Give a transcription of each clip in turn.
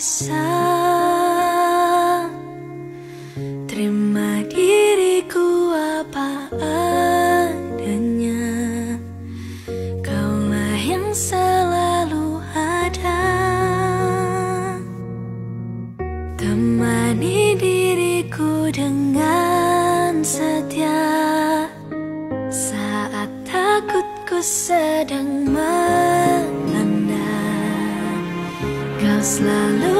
bisa. Terima diriku apa adanya. Kaulah yang selalu ada. Temani diriku dengan setia. Saat takutku sedang melanda slalom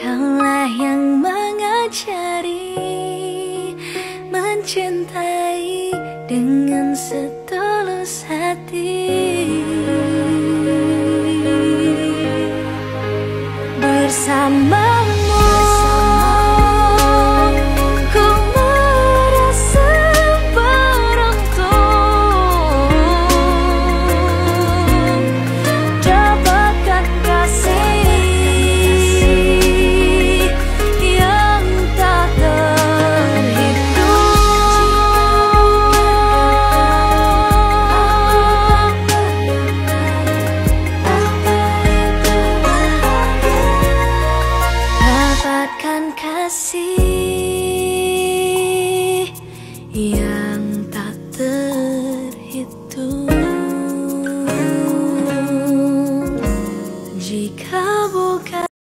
Kaulah yang mengajari mencintai dengan setulus hati. Bersamamu Dapatkan kasih yang